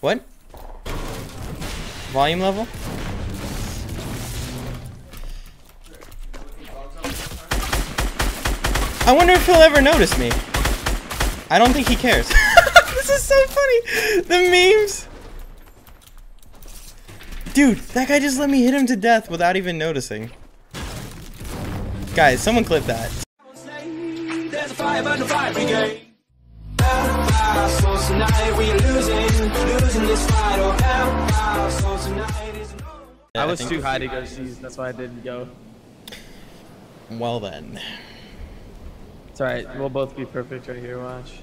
What? Volume level? I wonder if he'll ever notice me. I don't think he cares. this is so funny. The memes. Dude, that guy just let me hit him to death without even noticing. Guys, someone clip that. I was think- too high to go C's, that's why I didn't go. Well then. It's alright, we'll both be perfect right here, watch.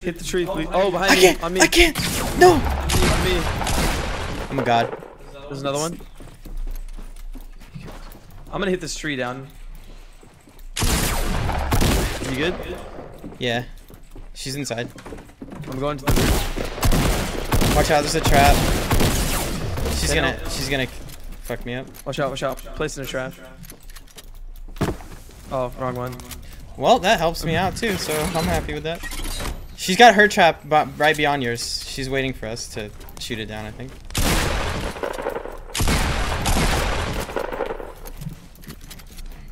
Hit the tree, please. Oh, behind I me, can't! on me, I can't! No! on me. Oh my god. There's another one. I'm gonna hit this tree down. You good? Yeah. She's inside. I'm going to the roof. Watch out, there's a trap. She's gonna she's gonna fuck me up. Watch out, watch out. Placing a trap. Oh, wrong one. Well, that helps me out too, so I'm happy with that. She's got her trap right beyond yours. She's waiting for us to shoot it down, I think.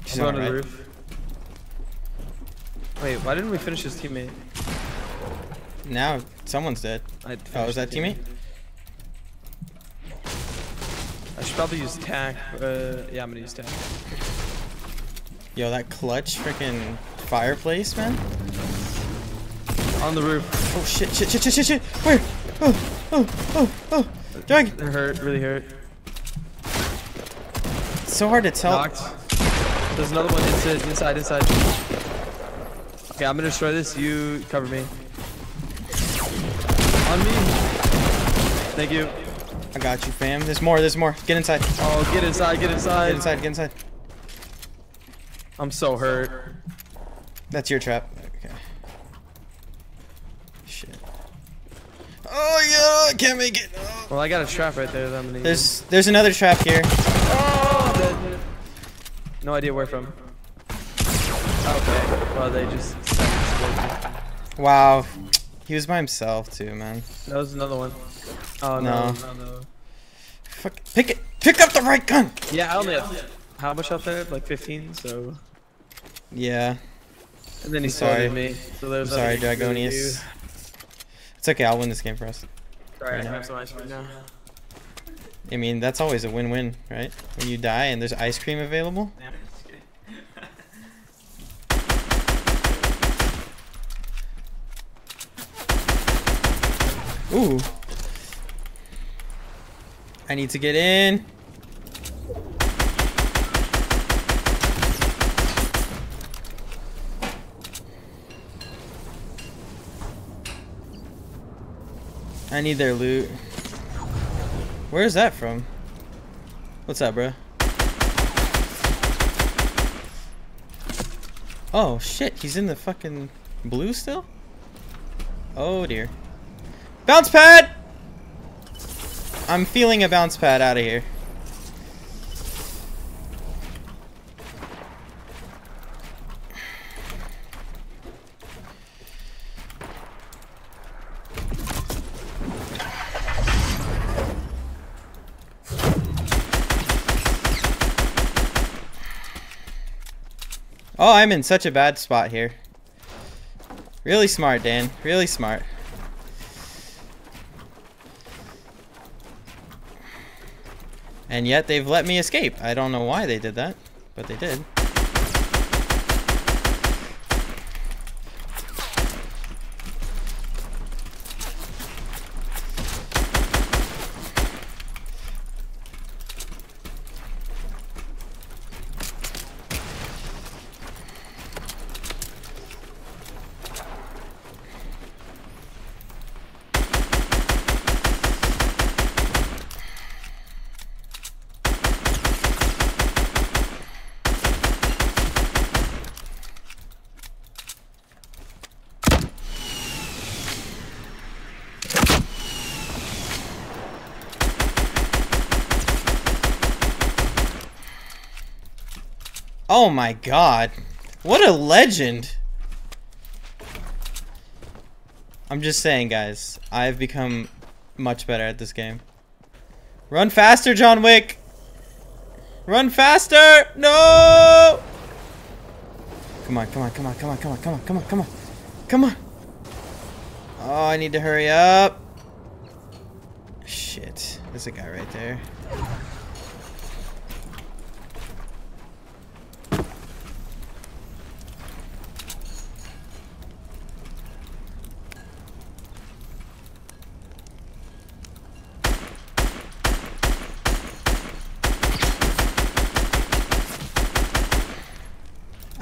She's I'm going to the right. roof. Wait, why didn't we finish his teammate? Now someone's dead. I Oh, is that teammate? I should probably use tack. Uh, yeah, I'm gonna use tack. Yo, that clutch freaking fireplace, man. On the roof. Oh shit, shit, shit, shit, shit, shit. Where? Oh, oh, oh, oh. Drag. It hurt, really hurt. It's so hard to tell. Knocked. There's another one inside, inside, inside. Okay, I'm gonna destroy this. You cover me. On me. Thank you. I got you, fam. There's more, there's more. Get inside. Oh, get inside, get inside. Get inside, get inside. I'm so hurt. That's your trap. Okay. Shit. Oh yeah, I can't make it. Oh. Well, I got a trap right there that I'm gonna use. There's there's another trap here. Oh. No idea where from. Okay. Well, they just. Wow. He was by himself too, man. That was another one. Oh no. No. no, no. Fuck. Pick it. Pick up the right gun. Yeah, I only have how much health there? Like 15. So. Yeah. And then he I'm sorry. sorry. me. So there's Sorry, nothing I can really Dragonius. It's okay. I'll win this game for us. do. Sorry, I now. have some ice right now. I mean, that's always a win-win, right? When you die and there's ice cream available. Ooh. I need to get in. I need their loot. Where is that from? What's that, bro? Oh shit, he's in the fucking blue still? Oh dear. Bounce pad! I'm feeling a bounce pad out of here. Oh, I'm in such a bad spot here. Really smart, Dan. Really smart. And yet they've let me escape. I don't know why they did that, but they did. Oh my god. What a legend. I'm just saying, guys. I've become much better at this game. Run faster, John Wick! Run faster! No! Come on, come on, come on, come on, come on, come on, come on, come on. Come on. Oh, I need to hurry up. Shit. There's a guy right there.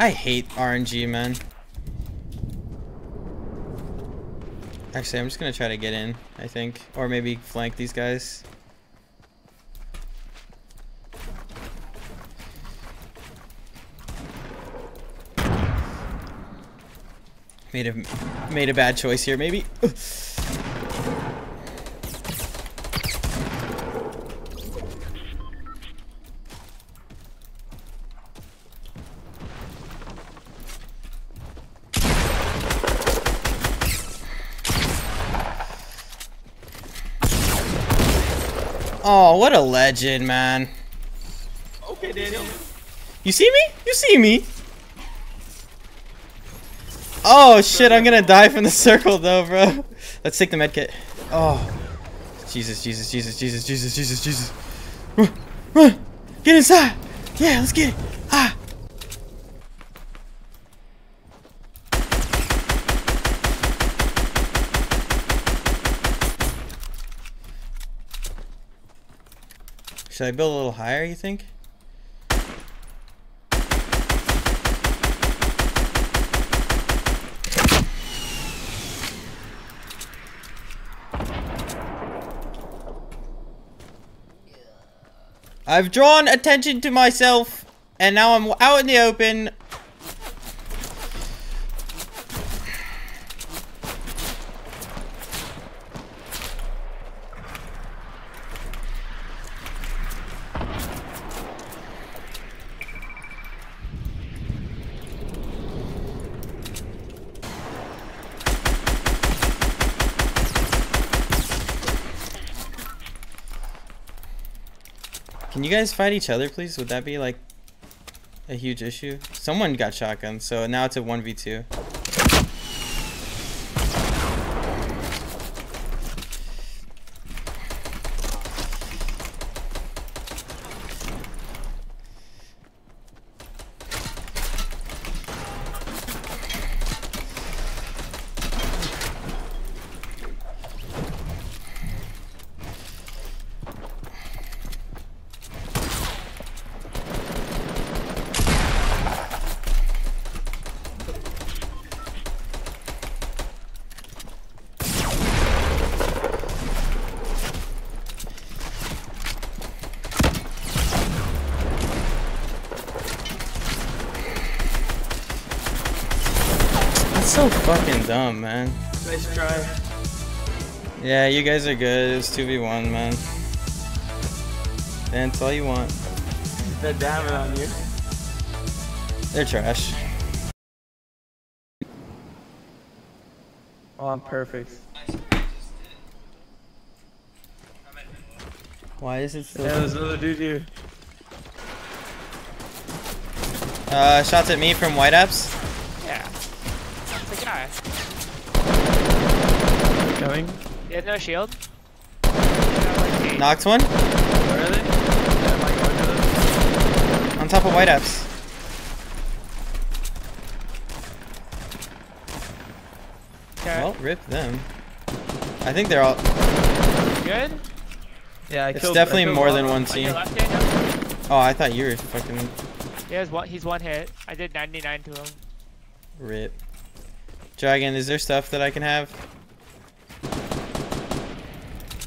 I hate RNG, man. Actually, I'm just gonna try to get in, I think. Or maybe flank these guys. Made a made a bad choice here, maybe. Oh, what a legend, man. Okay, Daniel. You see me? You see me? Oh shit, I'm gonna die from the circle though, bro. Let's take the medkit. Oh. Jesus, Jesus, Jesus, Jesus, Jesus, Jesus, Jesus. Run, run. Get inside. Yeah, let's get it. Should I build a little higher, you think? I've drawn attention to myself, and now I'm out in the open. Can you guys fight each other, please? Would that be like a huge issue? Someone got shotgun, so now it's a 1v2. That's so fucking dumb, man. Nice try. Yeah, you guys are good. It's 2v1, man. That's all you want. That damage on you. They're trash. Oh, I'm perfect. Why is it still... Yeah, there's another dude here. Uh, shots at me from White Apps. Yeah. That's the guy. Coming. He has no shield. Yeah, like. Knocked one. Where are they? Yeah, am I going? On top of White Apps. Okay. Well, rip them. I think they're all... Good? Yeah, I It's killed. definitely I killed more one. than one On team. left, Oh, I thought you were fucking He has one. He's one hit. I did 99 to him. rip. Dragon, is there stuff that I can have?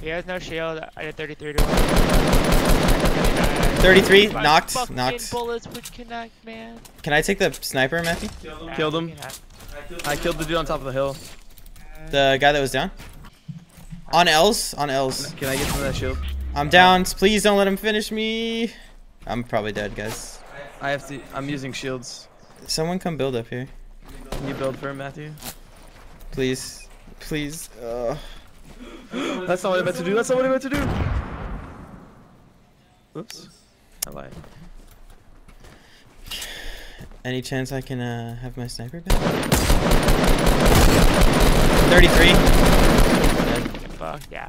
He has no shield. I did 33 to him. 33, My knocked, fucking knocked. bullets would connect, man. Can I take the sniper, Matthew? Yeah, Killed him. can have- I killed the dude on top of the hill. The guy that was down? On L's? On L's. Can I get some of that shield? I'm down. Please don't let him finish me. I'm probably dead, guys. I have to. I'm using shields. Someone come build up here. Can you build for him, Matthew? Please. Please. Uh, That's not what I meant to do. That's not what I meant to do. Oops. I lied. any chance I can uh, have my sniper back? 33. Dead. Fuck yeah.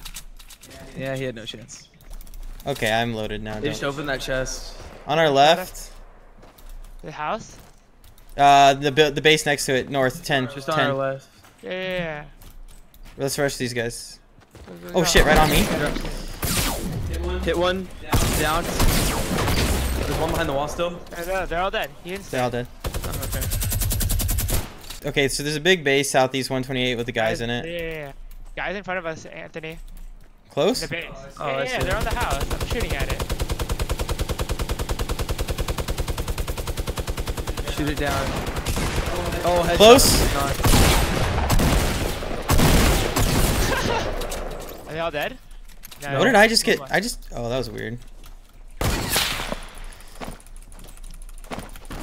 Yeah, he had no chance. Okay, I'm loaded now. They just don't- opened that chest. On our left, The house? Uh, the bu- the base next to it, north 10. Just on 10. our left. Yeah, yeah, yeah. Let's rush these guys. Go, go, Oh shit, right on me. Hit one. Down. There's one behind the wall still. Yeah, no, they're all dead. He They're all dead. Oh, okay. Okay, so there's a big base southeast 128 with the guys in it. yeah, yeah. Guys in front of us, Anthony. Close? The base. Oh, yeah, yeah, they're on the house. I'm shooting at it. Shoot it down. Oh, headshot. Close? Are they all dead? No. What did I just get? I just. Oh, that was weird.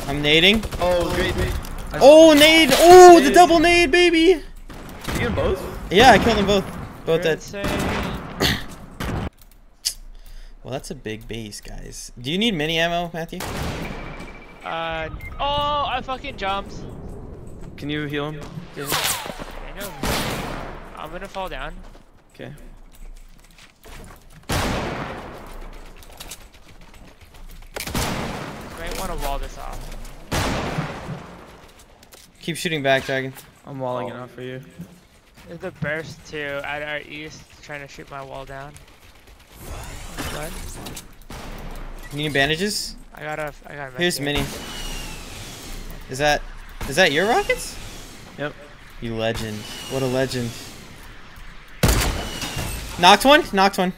I'm nading. Oh, great. Oh, nade! Oh, the double nade, baby! Did you get them both? Yeah, I killed them both. Both dead. Well, that's a big base, guys. Do you need mini ammo, Matthew? Uh, oh, I fucking jumped. Can you heal him? I know. I'm gonna fall down. Okay. Might want to wall this off. Keep shooting back, Dragon. I'm walling it off for you. There's a burst too at our east, trying to shoot my wall down. Good. You need bandages? I gotta, I gotta. med Here's kit. mini. Is that is that your rockets? Yep. You legend. What a legend. Knocked one? Knocked one.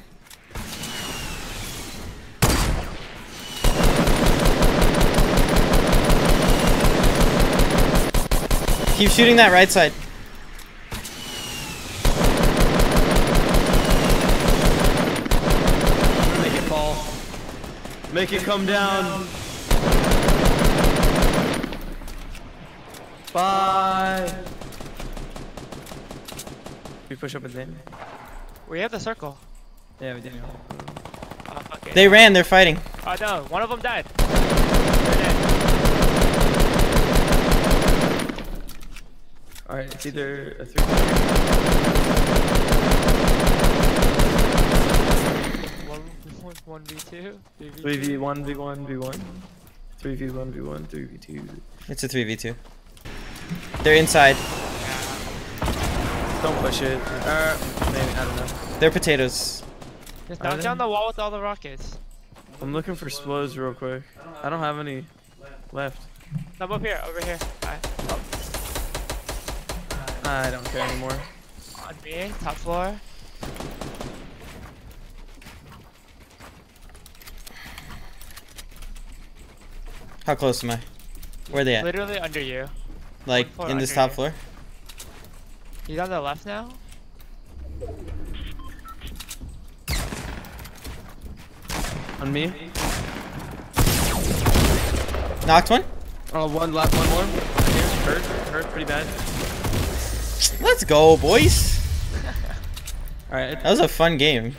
Keep shooting that right side. Make it fall. Make it come down. Bye. We push up with them. We have the circle. Yeah, we did. Oh, fuck it. They ran, they're fighting. Oh no, one of them died. All right, it's either a three. 1v2? 3v1, v1, v1. 3v1, v1, 3v2. It's a 3v2. They're inside. Don't push it. Uh, maybe, I don't know. They're potatoes. Just knock down the wall with all the rockets. I'm looking for splodes real quick. I don't have any left. I'm up here, over here. Right. I don't care anymore. On me, top floor. How close am I? Where are they at? Literally under you. Like in this top you. floor? He's on the left now. On me. Knocked one? Oh, one left, one more. Here, hurt, hurt pretty bad. Let's go, boys. All right. That was a fun game.